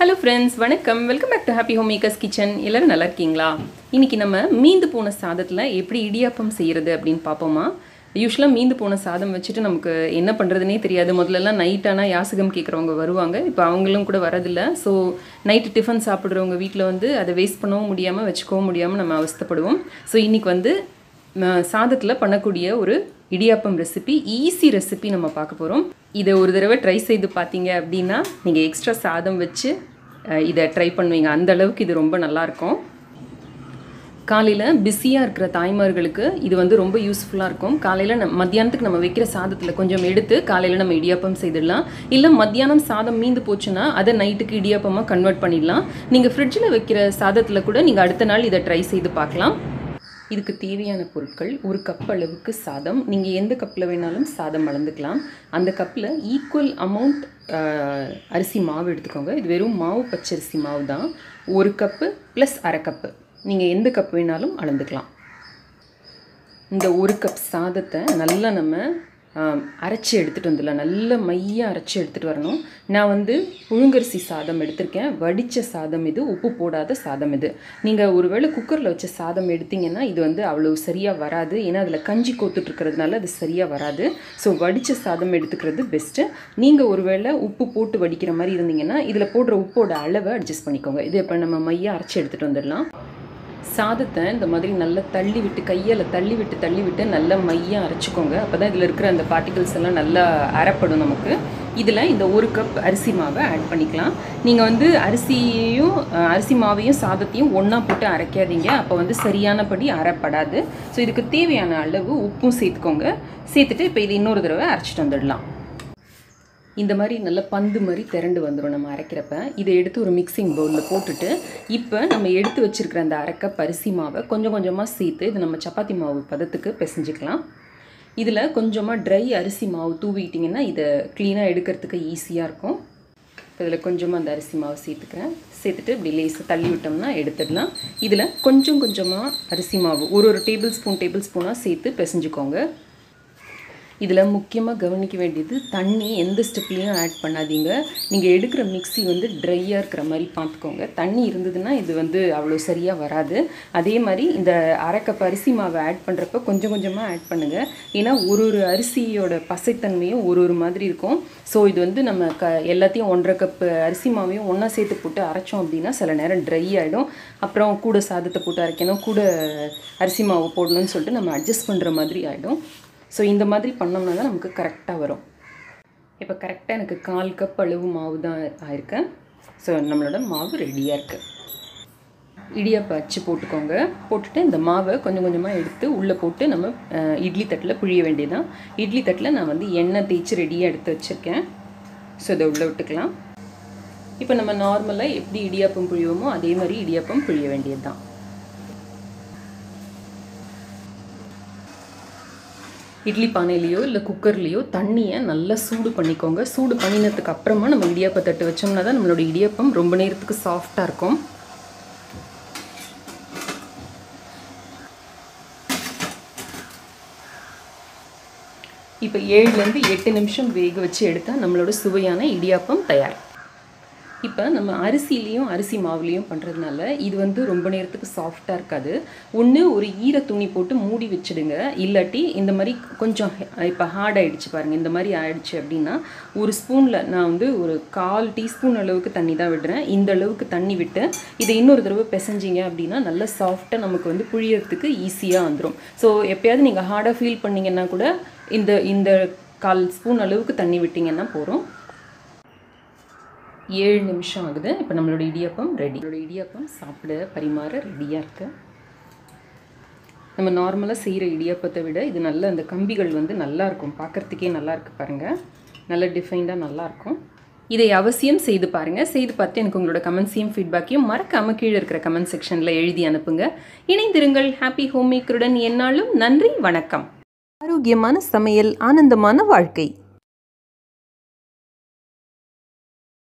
Hello friends வணக்கம். Welcome back to happy home makers kitchen எல்லோரும் நல்லா இருக்கீங்களா? இன்றைக்கி நம்ம மீந்து போன சாதத்தில் எப்படி இடியாப்பம் செய்கிறது அப்படின்னு பார்ப்போமா? யூஸ்வலாக மீந்து போன சாதம் வச்சுட்டு நமக்கு என்ன பண்ணுறதுனே தெரியாது. முதல்லலாம் நைட்டானால் யாசகம் கேட்குறவங்க வருவாங்க. இப்போ அவங்களும் கூட வரதில்லை. ஸோ நைட்டு டிஃபன் சாப்பிட்றவங்க வீட்டில் வந்து அதை வேஸ்ட் பண்ணவும் முடியாமல் வச்சுக்கவும் முடியாமல் நம்ம அவஸ்தப்படுவோம். ஸோ இன்றைக்கி வந்து சாதத்தில் பண்ணக்கூடிய ஒரு இடியாப்பம் ரெசிபி ஈஸி ரெசிபி நம்ம பார்க்க போகிறோம் இதை ஒரு தடவை ட்ரை செய்து பார்த்தீங்க அப்படின்னா நீங்கள் எக்ஸ்ட்ரா சாதம் வச்சு இதை ட்ரை பண்ணுவீங்க. அந்த அளவுக்கு இது ரொம்ப நல்லாயிருக்கும் காலையில் பிஸியாக இருக்கிற தாய்மார்களுக்கு இது வந்து ரொம்ப யூஸ்ஃபுல்லாக இருக்கும். காலையில் நம்ம மத்தியானத்துக்கு நம்ம வைக்கிற சாதத்தில் கொஞ்சம் எடுத்து காலையில் நம்ம இடியாப்பம் செய்திடலாம். இல்லை மத்தியானம் சாதம் மீந்து போச்சுன்னா அதை நைட்டுக்கு இடியாப்பமாக கன்வெர்ட் பண்ணிடலாம். நீங்கள் ஃப்ரிட்ஜில் வைக்கிற சாதத்தில் கூட நீங்கள் அடுத்த நாள் இதை ட்ரை செய்து பார்க்கலாம். இதுக்கு தேவையான பொருட்கள் ஒரு கப் அளவுக்கு சாதம். நீங்கள் எந்த கப்பில் வேணாலும் சாதம் அளந்துக்கலாம் அந்த கப்பில் ஈக்குவல் அமௌண்ட் அரிசி மாவு எடுத்துக்கோங்க. இது வெறும் மாவு பச்சரிசி மாவு தான். ஒரு கப்பு ப்ளஸ் அரை கப்பு நீங்கள் எந்த கப் வேணாலும் அளந்துக்கலாம். இந்த ஒரு கப் சாதத்தை நல்லா நம்ம அரைச்சி எடுத்துகிட்டு வந்துடலாம். நல்ல மையாக அரைச்சி எடுத்துகிட்டு வரணும். நான் வந்து புழுங்கரிசி சாதம் எடுத்திருக்கேன். வடித்த சாதம் இது உப்பு போடாத சாதம் இது. நீங்கள் ஒருவேளை குக்கரில் வச்ச சாதம் எடுத்தீங்கன்னா இது வந்து அவ்வளோ சரியாக வராது. ஏன்னா அதில் கஞ்சி கோத்துட்ருக்கிறதுனால அது சரியாக வராது. ஸோ வடித்த சாதம் எடுத்துக்கிறது பெஸ்ட்டு நீங்கள் ஒருவேளை உப்பு போட்டு வடிக்கிற மாதிரி இருந்தீங்கன்னா இதில் போடுற உப்போட அளவை அட்ஜஸ்ட் பண்ணிக்கோங்க. இது இப்போ நம்ம மையாக அரைச்சி எடுத்துகிட்டு வந்துடலாம். சாதத்தை இந்த மாதிரி நல்லா தள்ளி விட்டு கையால் தள்ளி விட்டு தள்ளி விட்டு நல்லா மையாக அரைச்சிக்கோங்க. அப்போ தான் இதில் இருக்கிற அந்த பார்ட்டிகல்ஸ் எல்லாம் நல்லா அரைப்படும் நமக்கு. இதில் இந்த ஒரு கப் அரிசி மாவை ஆட் பண்ணிக்கலாம். நீங்கள் வந்து அரிசியையும் அரிசி மாவையும் சாதத்தையும் ஒன்றா போட்டு அரைக்காதீங்க. அப்போ வந்து சரியானபடி அரைப்படாது. ஸோ இதுக்கு தேவையான அளவு உப்பும் சேர்த்துக்கோங்க. சேர்த்துட்டு இப்போ இது இன்னொரு தடவை அரைச்சிட்டு வந்துடலாம். இந்த மாதிரி நல்ல பந்து மாதிரி திரண்டு வந்துடும் நம்ம அரைக்கிறப்ப. இதை எடுத்து ஒரு மிக்சிங் பவுலில் போட்டுட்டு இப்போ நம்ம எடுத்து வச்சுருக்கிற அந்த அரைக்க பரிசி மாவை கொஞ்சம் கொஞ்சமாக சேர்த்து இது நம்ம சப்பாத்தி மாவு பதத்துக்கு பிசைஞ்சிக்கலாம். இதில் கொஞ்சமாக ட்ரை அரிசி மாவு தூவிட்டிங்கன்னா இதை க்ளீனாக எடுக்கிறதுக்கு ஈஸியாக இருக்கும். இதில் கொஞ்சமாக அந்த அரிசி மாவு சேர்த்துக்கிறேன். சேர்த்துட்டு இப்படி லேசாக தள்ளி விட்டோம்னா எடுத்துடலாம். இதில் கொஞ்சம் கொஞ்சமாக அரிசி மாவு ஒரு ஒரு டேபிள் ஸ்பூன் டேபிள் ஸ்பூனாக சேர்த்து பிசைஞ்சுக்கோங்க. இதில் முக்கியமாக கவனிக்க வேண்டியது தண்ணி எந்த ஸ்டெப்லேயும் ஆட் பண்ணாதீங்க. நீங்கள் எடுக்கிற மிக்ஸி வந்து ட்ரையாக இருக்கிற மாதிரி பார்த்துக்கோங்க தண்ணி இருந்ததுன்னா இது வந்து அவ்வளோ சரியாக வராது. அதே மாதிரி இந்த அரை அரிசி மாவை ஆட் பண்ணுறப்ப கொஞ்சம் கொஞ்சமாக ஆட் பண்ணுங்கள் ஏன்னா ஒரு ஒரு அரிசியோட பசைத்தன்மையும் ஒரு ஒரு மாதிரி இருக்கும். ஸோ இது வந்து நம்ம க எல்லாத்தையும் ஒன்றரை கப் அரிசி மாவையும் ஒன்றா சேர்த்து போட்டு அரைச்சோம் அப்படின்னா சில நேரம் ட்ரை ஆகிடும் அப்புறம் கூட சாதத்தை போட்டு அரைக்கணும் கூட அரிசி மாவு போடணும்னு சொல்லிட்டு நம்ம அட்ஜஸ்ட் பண்ணுற மாதிரி ஆகிடும் ஸோ இந்த மாதிரி பண்ணோம்னா தான் நமக்கு கரெக்டாக வரும். இப்போ கரெக்டாக எனக்கு கால் கப் அளவு மாவு தான் ஆயிருக்கேன் ஸோ நம்மளோட மாவு ரெடியாக இருக்குது இடியாப்பை அச்சு போட்டுக்கோங்க. போட்டுட்டு இந்த மாவை கொஞ்சம் கொஞ்சமாக எடுத்து உள்ளே போட்டு நம்ம இட்லி தட்டில் புழிய வேண்டியதான் இட்லி தட்டில் நான் வந்து எண்ணெய் தேய்ச்சி ரெடியாக எடுத்து வச்சுருக்கேன். ஸோ இதை உள்ளே விட்டுக்கலாம். இப்போ நம்ம நார்மலாக எப்படி இடியாப்பம் புழிவோமோ அதே மாதிரி இடியாப்பம் புழிய வேண்டியது தான் இட்லி பானையிலையோ இல்லை குக்கர்லேயோ தண்ணியை நல்லா சூடு பண்ணிக்கோங்க. சூடு பண்ணினதுக்கு அப்புறமா நம்ம இடியாப்ப தட்டு வச்சோம்னா தான் நம்மளோட இடியாப்பம் ரொம்ப நேரத்துக்கு சாஃப்டாக இருக்கும். இப்போ ஏழுலேருந்து எட்டு நிமிஷம் வேக வச்சு எடுத்தால் நம்மளோட சுவையான இடியாப்பம் தயார். இப்போ நம்ம அரிசிலையும் அரிசி மாவுலேயும் பண்ணுறதுனால இது வந்து ரொம்ப நேரத்துக்கு சாஃப்டாக இருக்காது. ஒன்று ஒரு ஈர துணி போட்டு மூடி வச்சிடுங்க. இல்லாட்டி இந்த மாதிரி கொஞ்சம் இப்போ ஹார்ட் ஆகிடுச்சு பாருங்கள் இந்த மாதிரி ஆயிடுச்சு அப்படின்னா ஒரு ஸ்பூனில் நான் வந்து ஒரு கால் டீஸ்பூன் அளவுக்கு தண்ணி தான் விடுறேன். இந்த அளவுக்கு தண்ணி விட்டு இதை இன்னொரு தடவை பிசைஞ்சிங்க அப்படின்னா நல்லா சாஃப்டாக நமக்கு வந்து புழியறதுக்கு ஈஸியாக வந்துடும் ஸோ எப்பயாவது நீங்கள் ஹார்டாக ஃபீல் பண்ணீங்கன்னா கூட இந்த இந்த கால் ஸ்பூன் அளவுக்கு தண்ணி விட்டிங்கன்னா போகிறோம் ஏழு நிமிஷம் ஆகுது. இப்போ நம்மளோட இடியப்பம் ரெடி நம்மளோட இடியப்பம் சாப்பிட பரிமாற ரெடியாக இருக்குது நம்ம நார்மலாக செய்கிற இடியப்பத்தை விட இது நல்ல அந்த கம்பிகள் வந்து நல்லாயிருக்கும் பார்க்குறதுக்கே நல்லாயிருக்கு பாருங்கள் நல்ல டிஃபைன்டாக நல்லாயிருக்கும் இதை அவசியம் செய்து பாருங்கள் செய்து பார்த்து எனக்கு உங்களோட கமெண்ட்ஸையும் ஃபீட்பேக்கையும் மறக்காமல் கீழே இருக்கிற கமெண்ட் செக்ஷனில் எழுதி அனுப்புங்க. இணைந்திருங்கள். ஹாப்பி ஹோம் மேக்கருடன் என்னாலும் நன்றி வணக்கம். ஆரோக்கியமான சமையல் ஆனந்தமான வாழ்க்கை.